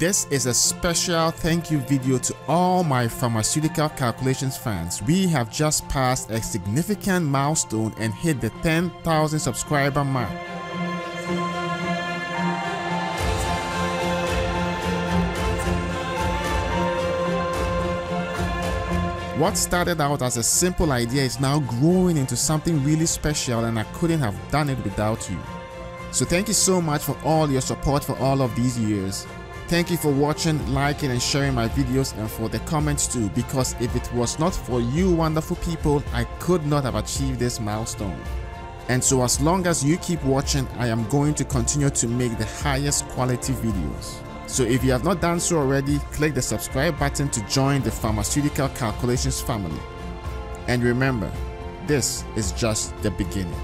This is a special thank you video to all my pharmaceutical calculations fans. We have just passed a significant milestone and hit the 10,000 subscriber mark. What started out as a simple idea is now growing into something really special and I couldn't have done it without you. So thank you so much for all your support for all of these years. Thank you for watching, liking and sharing my videos and for the comments too because if it was not for you wonderful people, I could not have achieved this milestone. And so as long as you keep watching, I am going to continue to make the highest quality videos. So if you have not done so already, click the subscribe button to join the Pharmaceutical Calculations family. And remember, this is just the beginning.